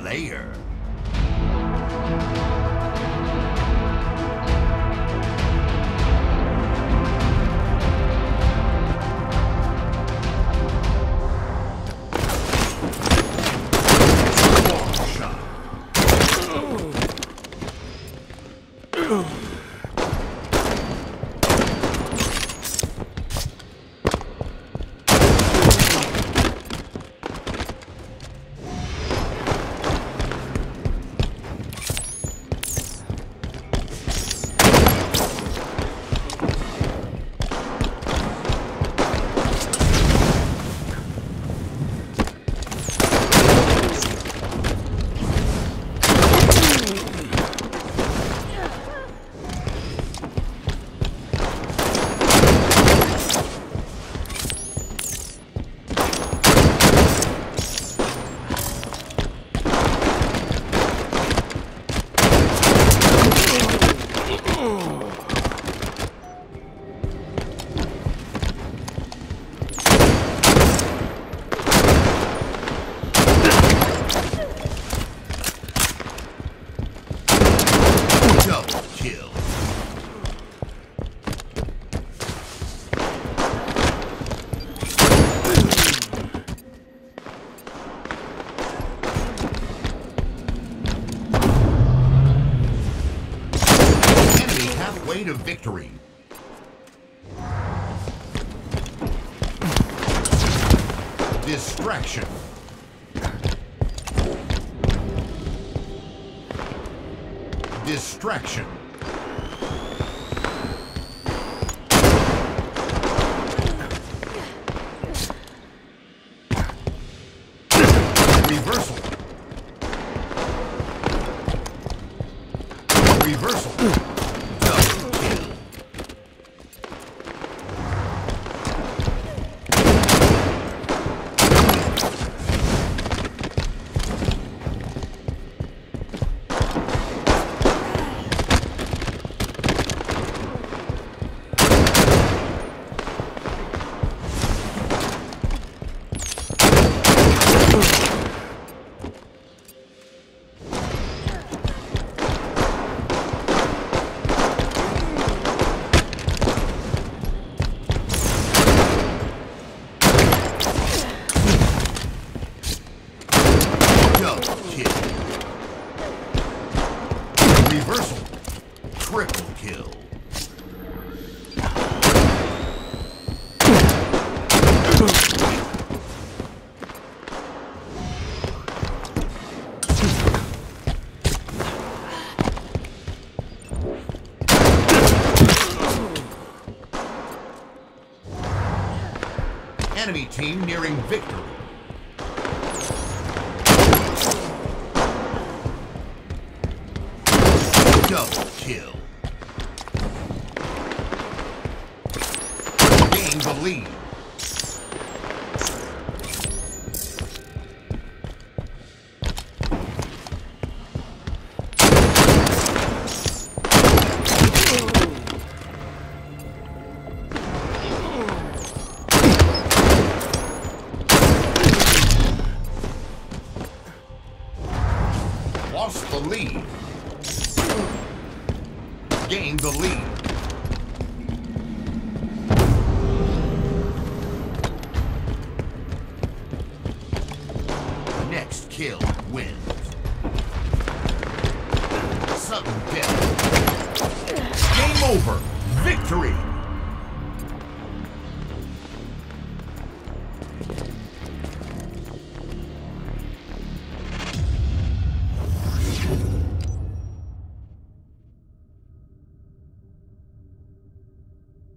Slayer. Halfway to victory. Distraction. Distraction. Reversal. Reversal. Reversal. Triple kill. Enemy team nearing victory. Double kill. Gain the lead. The lead. Gained the lead. Next kill wins. Sudden death. Game over. Victory.